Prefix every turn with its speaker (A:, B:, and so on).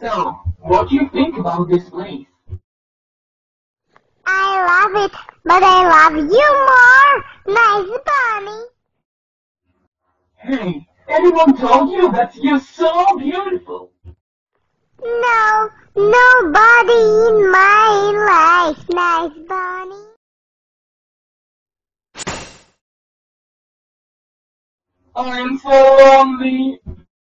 A: So, what do you think about this place?
B: I love it, but I love you more. Nice bunny.
A: Hey, anyone told you that you're so beautiful?
B: No, nobody in my life, nice bunny.
A: I'm so lonely.